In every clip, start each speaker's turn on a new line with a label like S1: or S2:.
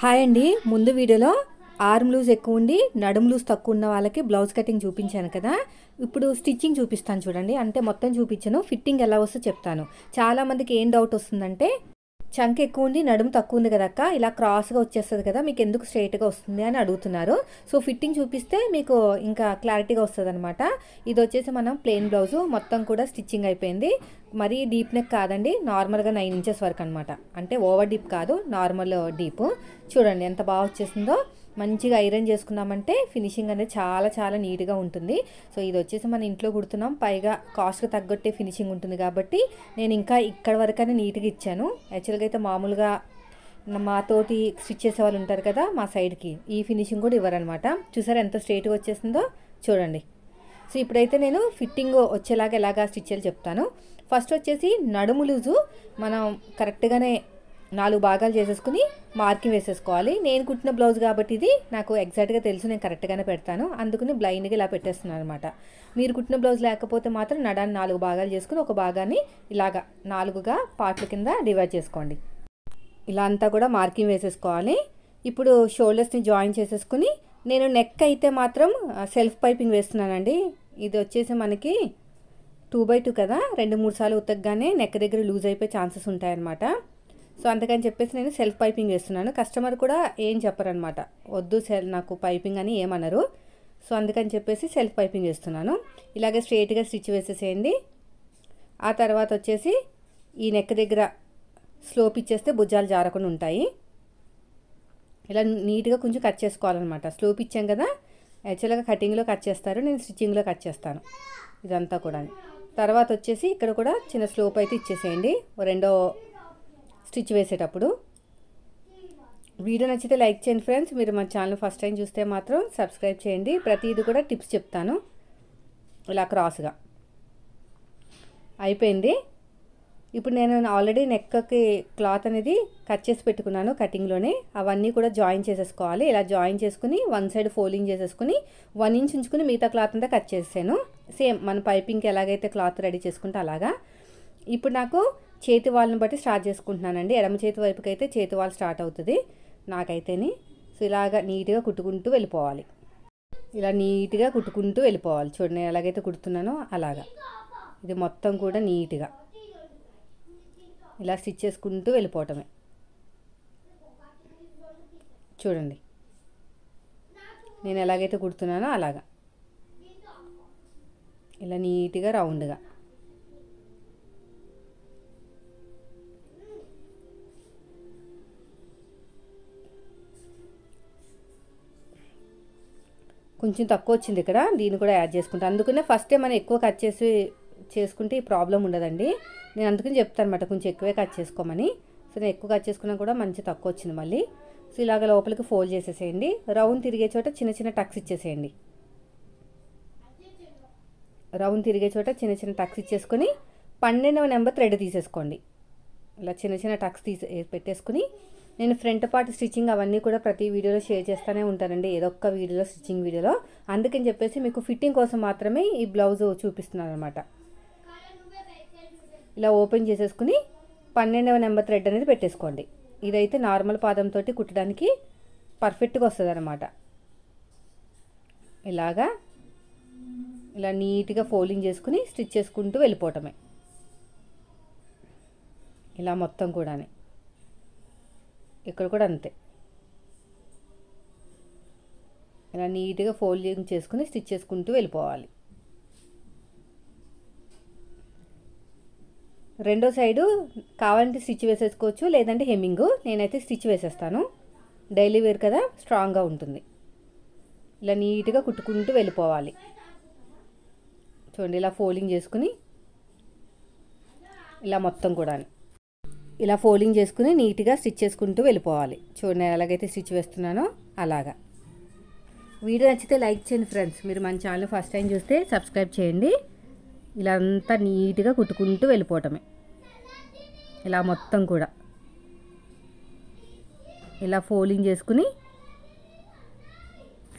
S1: Hi అండి. ముందు వీడియోలో ఆర్మ్ లూజ్ ఎక్కువ ఉండి నడుము లూజ్ తక్కువ ఉన్న వాళ్ళకి బ్లౌజ్ కటింగ్ చూపించాను కదా. ఇప్పుడు స్టిచ్చింగ్ చూపిస్తాను చూడండి. అంటే మొత్తం చూపించను. ఫిట్టింగ్ ఎలా వస్తుందో చెప్తాను. చాలామందికి ఏం డౌట్ వస్తుందంటే చంక్ ఎక్కువ ఉంది నడుము తక్కువ ఉంది కదక్క ఇలా క్రాస్గా వచ్చేస్తుంది కదా మీకు ఎందుకు స్ట్రైట్గా వస్తుంది అని అడుగుతున్నారు. సో ఫిట్టింగ్ చూపిస్తే మీకు ఇంకా క్లారిటీగా వస్తుంది అనమాట ఇది వచ్చేసి మనం ప్లెయిన్ బ్లౌజు మొత్తం కూడా స్టిచ్చింగ్ అయిపోయింది. మరీ డీప్ నెక్ కాదండి నార్మల్గా నైన్ ఇంచెస్ వరకు అనమాట అంటే ఓవర్ డీప్ కాదు నార్మల్ డీప్. చూడండి ఎంత బాగా వచ్చేసిందో. మంచిగా ఐరన్ చేసుకున్నామంటే ఫినిషింగ్ అనేది చాలా చాలా నీట్గా ఉంటుంది. సో ఇది వచ్చేసి మన ఇంట్లో కుడుతున్నాం. పైగా కాస్ట్కి తగ్గట్టే ఫినిషింగ్ ఉంటుంది కాబట్టి నేను ఇంకా ఇక్కడ వరకైనా నీట్గా ఇచ్చాను. యాక్చువల్గా అయితే మామూలుగా మాతోటి స్టిచ్ చేసే వాళ్ళు ఉంటారు కదా మా సైడ్కి ఈ ఫినిషింగ్ కూడా ఇవ్వరనమాట. చూసారా ఎంత స్ట్రైట్గా వచ్చేసిందో? చూడండి. సో ఇప్పుడైతే నేను ఫిట్టింగ్ వచ్చేలాగా ఎలాగా స్టిచ్ చేయాలి చెప్తాను. ఫస్ట్ వచ్చేసి నడుము లూజు. మనం కరెక్ట్గానే నాలుగు భాగాలు చేసేసుకుని మార్కింగ్ వేసేసుకోవాలి. నేను కుట్టిన బ్లౌజ్ కాబట్టి ఇది నాకు ఎగ్జాక్ట్గా తెలుసు నేను కరెక్ట్గానే పెడతాను. అందుకని బ్లైండ్గా ఇలా పెట్టేస్తున్నాను అనమాట మీరు కుట్టిన బ్లౌజ్ లేకపోతే మాత్రం నడాన్ని నాలుగు భాగాలు చేసుకుని ఒక భాగాన్ని ఇలాగా నాలుగుగా పార్ట్ల కింద డివైడ్ చేసుకోండి. ఇలా అంతా కూడా మార్కింగ్ వేసేసుకోవాలి. ఇప్పుడు షోల్డర్స్ని జాయిన్ చేసేసుకుని నేను నెక్ అయితే మాత్రం సెల్ఫ్ పైపింగ్ వేస్తున్నానండి. ఇది వచ్చేసి మనకి టూ బై టూ కదా. రెండు మూడు సార్లు ఉతకగానే నెక్ దగ్గర లూజ్ అయిపోయే ఛాన్సెస్ ఉంటాయన్నమాట. సో అందుకని చెప్పేసి నేను సెల్ఫ్ పైపింగ్ వేస్తున్నాను కస్టమర్ కూడా ఏం చెప్పరనమాట వద్దు సెల్ నాకు పైపింగ్ అని ఏమనరు. సో అందుకని చెప్పేసి సెల్ఫ్ పైపింగ్ వేస్తున్నాను ఇలాగే స్ట్రైట్గా స్టిచ్ వేసేసేయండి. ఆ తర్వాత వచ్చేసి ఈ నెక్ దగ్గర స్లోప్ ఇచ్చేస్తే భుజాలు జారకుండా ఉంటాయి. ఇలా నీట్గా కొంచెం కట్ చేసుకోవాలన్నమాట. స్లోప్ ఇచ్చాం కదా యాక్చువల్గా కటింగ్లో కట్ చేస్తారు. నేను స్టిచ్చింగ్లో కట్ చేస్తాను. ఇదంతా కూడా తర్వాత వచ్చేసి ఇక్కడ కూడా చిన్న స్లోప్ అయితే ఇచ్చేసేయండి. రెండో స్టిచ్ వేసేటప్పుడు. వీడియో నచ్చితే లైక్ చేయండి ఫ్రెండ్స్. మీరు మా ఛానల్ ఫస్ట్ టైం చూస్తే మాత్రం సబ్స్క్రైబ్ చేయండి. ప్రతిదీ కూడా టిప్స్ చెప్తాను. ఇలా క్రాస్గా. అయిపోయింది. ఇప్పుడు నేను ఆల్రెడీ నెక్కకి క్లాత్ అనేది కట్ చేసి పెట్టుకున్నాను కటింగ్లోనే. అవన్నీ కూడా జాయిన్ చేసేసుకోవాలి. ఇలా జాయిన్ చేసుకుని వన్ సైడ్ ఫోల్డింగ్ చేసేసుకుని వన్ ఇంచ్ ఉంచుకుని మిగతా క్లాత్ అంతా కట్ చేసాను సేమ్ మన పైపింగ్కి ఎలాగైతే క్లాత్ రెడీ చేసుకుంటే అలాగా. ఇప్పుడు నాకు చేతి వాళ్ళని బట్టి స్టార్ట్ చేసుకుంటున్నానండి. ఎడమ చేతి వైపుకి అయితే చేతి వాళ్ళు స్టార్ట్ అవుతుంది. నాకైతేని సో ఇలాగ నీట్గా కుట్టుకుంటూ వెళ్ళిపోవాలి. ఇలా నీట్గా కుట్టుకుంటూ వెళ్ళిపోవాలి. చూడండి నేను ఎలాగైతే కుడుతున్నానో అలాగా. ఇది మొత్తం కూడా నీట్గా. ఇలా స్టిచ్ చేసుకుంటూ వెళ్ళిపోవటమే. చూడండి. నేను ఎలాగైతే కుడుతున్నానో అలాగా. ఇలా నీట్గా రౌండ్గా. కొంచెం తక్కువ వచ్చింది ఇక్కడ. దీన్ని కూడా యాడ్ చేసుకుంటాను అందుకనే ఫస్టే మనం ఎక్కువ కట్ చేసి చేసుకుంటే ఈ ప్రాబ్లం ఉండదండి. నేను అందుకని చెప్తాను అనమాట కొంచెం ఎక్కువే కట్ చేసుకోమని. సో నేను ఎక్కువ కట్ చేసుకున్నా కూడా మంచి తక్కువ వచ్చింది మళ్ళీ. సో ఇలాగ లోపలికి ఫోల్డ్ చేసేసేయండి. రౌండ్ తిరిగే చోట చిన్న చిన్న టక్స్ ఇచ్చేసేయండి. రౌండ్ తిరిగే చోట చిన్న చిన్న టక్స్ ఇచ్చేసుకొని పన్నెండవ నెంబర్ థ్రెడ్ తీసేసుకోండి. ఇలా చిన్న చిన్న టక్స్ తీసే పెట్టేసుకుని నేను ఫ్రంట్ పార్ట్ స్టిచ్చింగ్ అవన్నీ కూడా ప్రతి వీడియోలో షేర్ చేస్తూనే ఉంటానండి. ఏదో ఒక్క వీడియోలో స్టిచ్చింగ్ వీడియోలో. అందుకని చెప్పేసి మీకు ఫిట్టింగ్ కోసం మాత్రమే ఈ బ్లౌజ్ చూపిస్తున్నాను అనమాట ఇలా ఓపెన్ చేసేసుకుని పన్నెండవ నెంబర్ థ్రెడ్ అనేది పెట్టేసుకోండి. ఇదైతే నార్మల్ పాదంతో కుట్టడానికి పర్ఫెక్ట్గా వస్తుంది అనమాట ఇలాగా ఇలా నీట్గా ఫోల్డింగ్ చేసుకుని స్టిచ్ చేసుకుంటూ వెళ్ళిపోవటమే. ఇలా మొత్తం కూడానే. ఇక్కడ కూడా అంతే. ఇలా నీట్గా ఫోల్డింగ్ చేసుకుని స్టిచ్ చేసుకుంటూ వెళ్ళిపోవాలి. రెండో సైడు కావాలంటే స్టిచ్ వేసేసుకోవచ్చు లేదంటే హెమ్మింగ్. నేనైతే స్టిచ్ వేసేస్తాను. డైలీ వేర్ కదా స్ట్రాంగ్గా ఉంటుంది. ఇలా నీట్గా కుట్టుకుంటూ వెళ్ళిపోవాలి. చూడండి ఇలా ఫోల్డింగ్ చేసుకుని ఇలా మొత్తం కూడా ఇలా ఫోల్డింగ్ చేసుకుని నీట్గా స్టిచ్ చేసుకుంటూ వెళ్ళిపోవాలి. చూడండి నేను ఎలాగైతే స్టిచ్ వేస్తున్నానో అలాగా. వీడియో నచ్చితే లైక్ చేయండి ఫ్రెండ్స్. మీరు మన ఛానల్ ఫస్ట్ టైం చూస్తే సబ్స్క్రైబ్ చేయండి. ఇలా అంతా నీట్గా కుట్టుకుంటూ వెళ్ళిపోవటమే. ఇలా మొత్తం కూడా. ఇలా ఫోల్డింగ్ చేసుకుని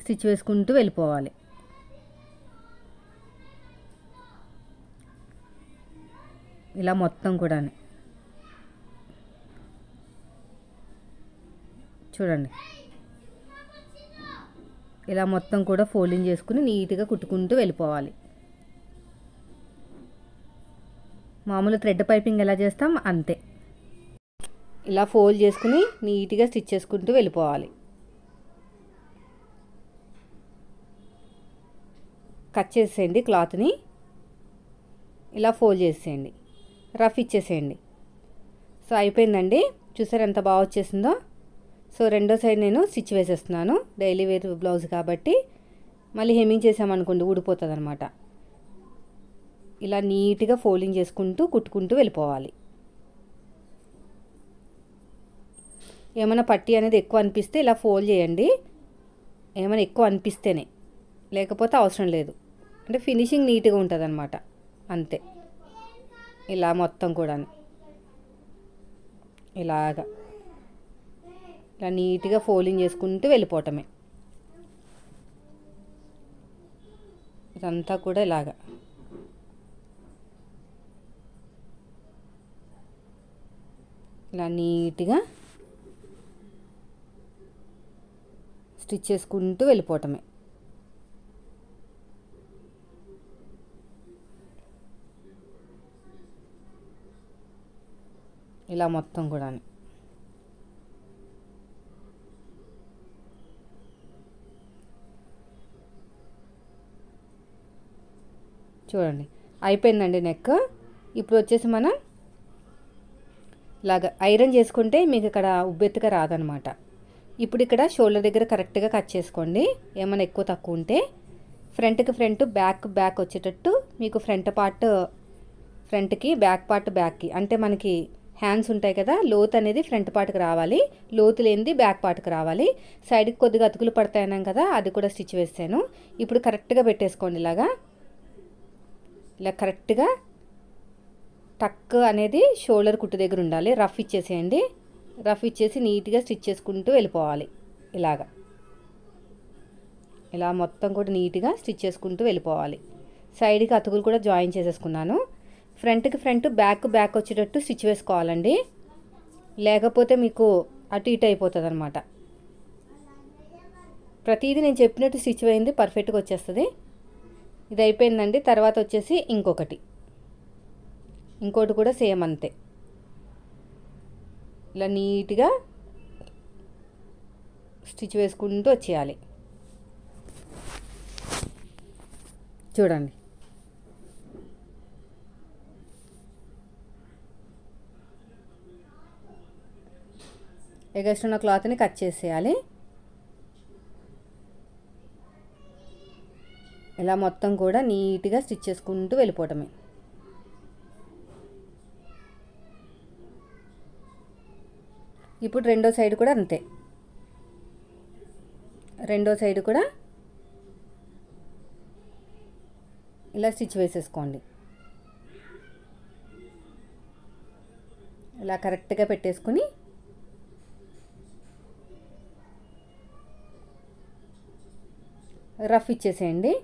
S1: స్టిచ్ వేసుకుంటూ వెళ్ళిపోవాలి. ఇలా మొత్తం కూడా చూడండి. ఇలా మొత్తం కూడా ఫోల్డింగ్ చేసుకుని నీట్గా కుట్టుకుంటూ వెళ్ళిపోవాలి. మామూలు థ్రెడ్ పైపింగ్ ఎలా చేస్తాం? అంతే. ఇలా ఫోల్డ్ చేసుకుని నీట్గా స్టిచ్ చేసుకుంటూ వెళ్ళిపోవాలి. కట్ చేసేయండి క్లాత్ని. ఇలా ఫోల్డ్ చేసేయండి. రఫ్ ఇచ్చేసేయండి. సో అయిపోయిందండి. చూసారు ఎంత బాగా వచ్చేసిందో? సో రెండో సైడ్ నేను స్టిచ్ వేసేస్తున్నాను. డైలీ వేర్ బ్లౌజ్ కాబట్టి మళ్ళీ హెమ్మింగ్ చేసామనుకోండి ఊడిపోతుంది అనమాట ఇలా నీట్గా ఫోల్డింగ్ చేసుకుంటూ కుట్టుకుంటూ వెళ్ళిపోవాలి. ఏమైనా పట్టి అనేది ఎక్కువ అనిపిస్తే ఇలా ఫోల్డ్ చేయండి. ఏమైనా ఎక్కువ అనిపిస్తేనే. లేకపోతే అవసరం లేదు. అంటే ఫినిషింగ్ నీట్గా ఉంటుంది అనమాట అంతే. ఇలా మొత్తం కూడా ఇలాగా. ఇలా నీట్గా ఫోల్డింగ్ చేసుకుంటూ వెళ్ళిపోవటమే. ఇదంతా కూడా ఇలాగా. ఇలా నీట్గా స్టిచ్ చేసుకుంటూ వెళ్ళిపోవటమే. ఇలా మొత్తం కూడా చూడండి. అయిపోయిందండి నెక్. ఇప్పుడు వచ్చేసి మనం ఇలాగ ఐరన్ చేసుకుంటే మీకు ఇక్కడ ఉబ్బెత్తుగా రాదనమాట. ఇప్పుడు ఇక్కడ షోల్డర్ దగ్గర కరెక్ట్గా కట్ చేసుకోండి. ఏమైనా ఎక్కువ తక్కువ ఉంటే ఫ్రంట్కి ఫ్రంట్ బ్యాక్ బ్యాక్ వచ్చేటట్టు మీకు ఫ్రంట్ పార్ట్ ఫ్రంట్కి బ్యాక్ పార్ట్ బ్యాక్కి అంటే మనకి హ్యాండ్స్ ఉంటాయి కదా లోత్ అనేది ఫ్రంట్ పార్ట్కి రావాలి. లోతు లేనిది బ్యాక్ పార్ట్కి రావాలి. సైడ్కి కొద్దిగా అతుకులు పడతాయన్నాం కదా అది కూడా స్టిచ్ వేసాను. ఇప్పుడు కరెక్ట్గా పెట్టేసుకోండి ఇలాగా. ఇలా కరెక్ట్గా టక్ అనేది షోల్డర్ కుట్టు దగ్గర ఉండాలి. రఫ్ ఇచ్చేసేయండి. రఫ్ ఇచ్చేసి నీట్గా స్టిచ్ చేసుకుంటూ వెళ్ళిపోవాలి. ఇలాగా. ఇలా మొత్తం కూడా నీట్గా స్టిచ్ చేసుకుంటూ వెళ్ళిపోవాలి. సైడ్కి అతుకులు కూడా జాయిన్ చేసేసుకున్నాను. ఫ్రంట్కి ఫ్రంట్ బ్యాక్ బ్యాక్ వచ్చేటట్టు స్టిచ్ వేసుకోవాలండి. లేకపోతే మీకు అటు ఇటు అయిపోతుంది అనమాట ప్రతిదీ నేను చెప్పినట్టు స్టిచ్ అయింది పర్ఫెక్ట్గా వచ్చేస్తుంది. ఇది అయిపోయిందండి తర్వాత వచ్చేసి ఇంకొకటి. ఇంకోటి కూడా సేమ్ అంతే. ఇలా నీట్గా స్టిచ్ వేసుకుంటూ వచ్చేయాలి. చూడండి. ఎగస్ట్ ఉన్న క్లాత్ని కట్ చేసేయాలి. ఇలా మొత్తం కూడా నీట్గా స్టిచ్ చేసుకుంటూ వెళ్ళిపోవటమే. ఇప్పుడు రెండో సైడ్ కూడా అంతే. రెండో సైడ్ కూడా ఇలా స్టిచ్ వేసేసుకోండి. ఇలా కరెక్ట్గా పెట్టేసుకుని రఫ్ ఇచ్చేసేయండి.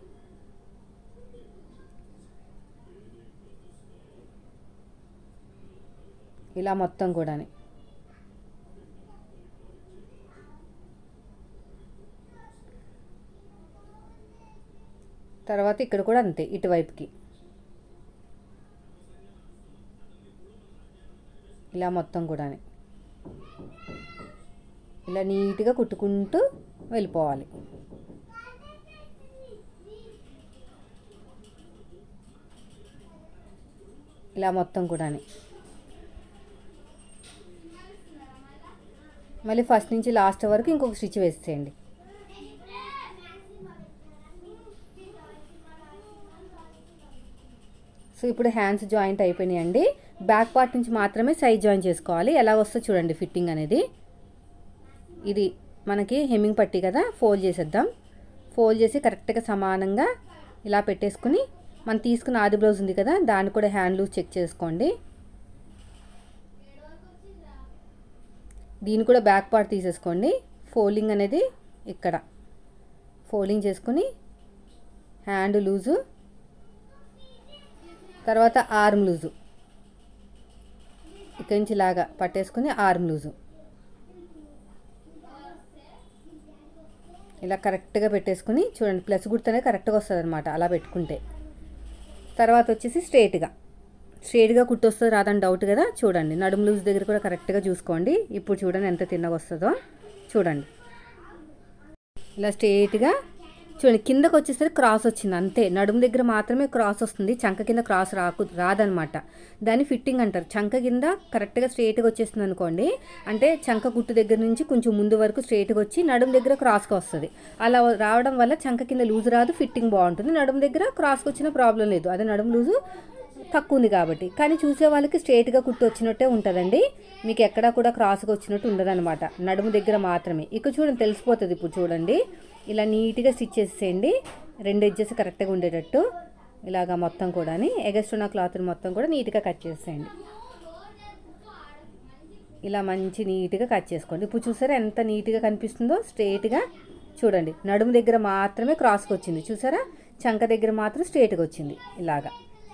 S1: ఇలా మొత్తం కూడా తర్వాత ఇక్కడ కూడా అంతే ఇటువైపుకి. ఇలా మొత్తం కూడా ఇలా నీట్గా కుట్టుకుంటూ వెళ్ళిపోవాలి. ఇలా మొత్తం కూడా మళ్ళీ ఫస్ట్ నుంచి లాస్ట్ వరకు ఇంకొక స్టిచ్ వేసేయండి. సో ఇప్పుడు హ్యాండ్స్ జాయింట్ అయిపోయినాయండి. బ్యాక్ పార్ట్ నుంచి మాత్రమే సైజ్ జాయిన్ చేసుకోవాలి. ఎలా వస్తుందో చూడండి ఫిట్టింగ్ అనేది. ఇది మనకి హెమ్మింగ్ పట్టి కదా ఫోల్డ్ చేసేద్దాం. ఫోల్డ్ చేసి కరెక్ట్గా సమానంగా ఇలా పెట్టేసుకుని మనం తీసుకున్న ఆది బ్లౌజ్ ఉంది కదా దాన్ని కూడా హ్యాండ్ లూజ్ చెక్ చేసుకోండి. దీన్ని కూడా బ్యాక్ పార్ట్ తీసేసుకోండి. ఫోల్డింగ్ అనేది ఇక్కడ. ఫోల్డింగ్ చేసుకుని హ్యాండ్ లూజు తర్వాత ఆర్మ్ లూజు. ఇక్కడి నుంచి లాగా పట్టేసుకుని ఆర్మ్ లూజు. ఇలా కరెక్ట్గా పెట్టేసుకుని చూడండి ప్లస్ గుర్తనే కరెక్ట్గా వస్తుంది అనమాట అలా పెట్టుకుంటే. తర్వాత వచ్చేసి స్ట్రేట్గా. స్ట్రేట్గా కుట్టొస్తుంది రాదని డౌట్ కదా? చూడండి. నడుము లూజ్ దగ్గర కూడా కరెక్ట్గా చూసుకోండి. ఇప్పుడు చూడండి ఎంత తిన్నగా వస్తుందో. చూడండి. ఇలా స్ట్రేట్గా చూడండి. కిందకు వచ్చేసరికి క్రాస్ వచ్చింది. అంతే. నడుము దగ్గర మాత్రమే క్రాస్ వస్తుంది. చంక కింద క్రాస్ రాకు రాదనమాట. దాన్ని ఫిట్టింగ్ అంటారు. చంక కింద కరెక్ట్గా స్ట్రేట్గా వచ్చేస్తుంది అనుకోండి. అంటే చంక గుట్టు దగ్గర నుంచి కొంచెం ముందు వరకు స్ట్రేట్గా వచ్చి నడుము దగ్గర క్రాస్గా వస్తుంది. అలా రావడం వల్ల చంక కింద లూజ్ రాదు. ఫిట్టింగ్ బాగుంటుంది. నడుము దగ్గర క్రాస్కి వచ్చిన ప్రాబ్లం లేదు. అదే నడుము లూజు తక్కువ ఉంది కాబట్టి. కానీ చూసే వాళ్ళకి స్ట్రేట్గా కుట్టు వచ్చినట్టే ఉంటుందండి. మీకు ఎక్కడా కూడా క్రాస్గా వచ్చినట్టు ఉండదన్నమాట. నడుము దగ్గర మాత్రమే. ఇక చూడండి తెలిసిపోతుంది ఇప్పుడు చూడండి. ఇలా నీట్గా స్టిచ్ చేసేయండి. రెండు ఎడ్జెస్ కరెక్ట్గా ఉండేటట్టు. ఇలాగా మొత్తం కూడా ఎగస్ట్రున్న క్లాత్ మొత్తం కూడా నీట్గా కట్ చేసేయండి. ఇలా మంచి నీట్గా కట్ చేసుకోండి. ఇప్పుడు చూసారా ఎంత నీట్గా కనిపిస్తుందో? స్ట్రేట్గా చూడండి. నడుము దగ్గర మాత్రమే క్రాస్కి వచ్చింది. చూసారా? చంక దగ్గర మాత్రం స్ట్రేట్గా వచ్చింది. ఇలాగా.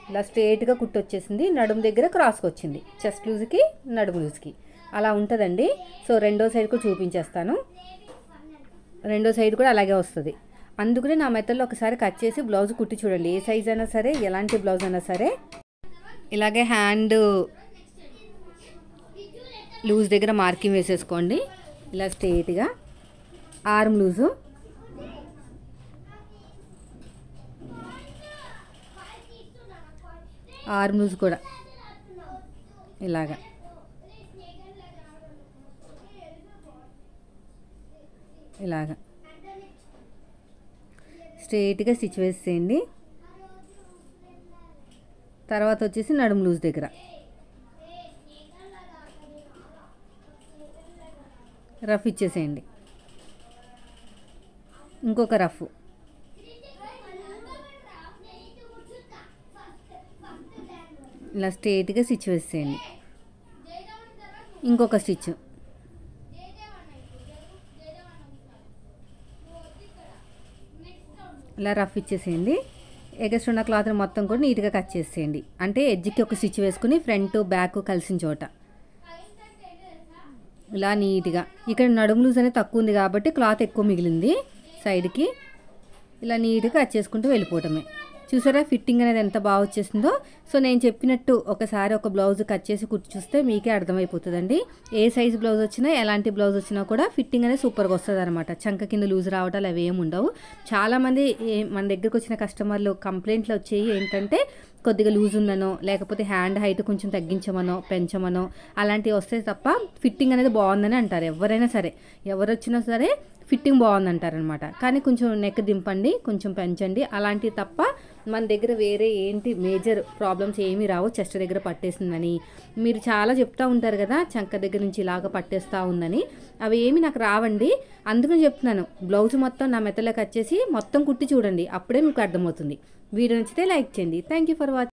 S1: ఇలా స్ట్రేట్గా కుట్టు వచ్చేసింది నడుము దగ్గర క్రాస్కి వచ్చింది చెస్ట్ లూజ్కి నడుము లూజ్కి. అలా ఉంటుందండి. సో రెండో సైడ్ కూడా చూపించేస్తాను. రెండో సైడ్ కూడా అలాగే వస్తుంది. అందుకనే నా మెత్తల్లో ఒకసారి కట్ చేసి బ్లౌజ్ కుట్టి చూడండి. ఏ సైజ్ అయినా సరే ఎలాంటి బ్లౌజ్ అయినా సరే. ఇలాగే హ్యాండ్ లూజ్ దగ్గర మార్కింగ్ వేసేసుకోండి. ఇలా స్ట్రేట్గా. Arm loose. ఆర్మ్ కూడా. ఇలాగా. ఇలాగా. స్ట్రైట్గా స్టిచ్ వేసేయండి. తర్వాత వచ్చేసి నడుము లూజ్ దగ్గర. రఫ్ ఇచ్చేసేయండి. ఇంకొక రఫ్. ఇలా స్ట్రేట్గా స్టిచ్ వేసేయండి. ఇంకొక స్టిచ్. ఇలా రఫ్ ఇచ్చేసేయండి. ఎగస్ట్ ఉన్న క్లాత్ మొత్తం కూడా నీట్గా కట్ చేసేయండి. అంటే ఎడ్జ్కి ఒక స్టిచ్ వేసుకుని ఫ్రంట్ బ్యాక్ కలిసిన చోట. ఇలా నీట్గా. ఇక్కడ నడుము లూజ్ అనేది తక్కువ ఉంది కాబట్టి క్లాత్ ఎక్కువ మిగిలింది సైడ్కి. ఇలా నీట్గా కట్ చేసుకుంటూ వెళ్ళిపోవటమే. చూసారా ఫిట్టింగ్ అనేది ఎంత బాగా వచ్చేసిందో? సో నేను చెప్పినట్టు ఒకసారి ఒక బ్లౌజ్ కట్ చేసి కుట్టి చూస్తే మీకే అర్థమైపోతుందండి. ఏ సైజ్ బ్లౌజ్ వచ్చినా ఎలాంటి బ్లౌజ్ వచ్చినా కూడా ఫిట్టింగ్ అనేది సూపర్గా వస్తుంది అనమాట చంక కింద లూజ్ రావటాలు అవి ఏమి ఉండవు. చాలామంది ఏ- మన దగ్గరకు వచ్చిన కస్టమర్లు కంప్లైంట్లు వచ్చేవి ఏంటంటే కొద్దిగా లూజ్ ఉందనో లేకపోతే హ్యాండ్ హైట్ కొంచెం తగ్గించమనో పెంచమనో అలాంటివి వస్తే తప్ప ఫిట్టింగ్ అనేది బాగుందని అంటారు. ఎవరైనా సరే ఎవరు వచ్చినా సరే ఫిట్టింగ్ బాగుంది అంటారనమాట కానీ కొంచెం నెక్ దింపండి కొంచెం పెంచండి అలాంటివి తప్ప మన దగ్గర వేరే ఏంటి మేజర్ ప్రాబ్లమ్స్ ఏమీ రావు. చెస్ట్ దగ్గర పట్టేసిందని. మీరు చాలా చెప్తూ ఉంటారు కదా చంక దగ్గర నుంచి ఇలాగ పట్టేస్తూ ఉందని. అవి ఏమి నాకు రావండి. అందుకని చెప్తున్నాను. బ్లౌజ్ మొత్తం నా మెత్తలోకి వచ్చేసి మొత్తం కుట్టి చూడండి. అప్పుడే మీకు అర్థమవుతుంది. వీడియో నచ్చితే లైక్ చేయండి. Thank you for watching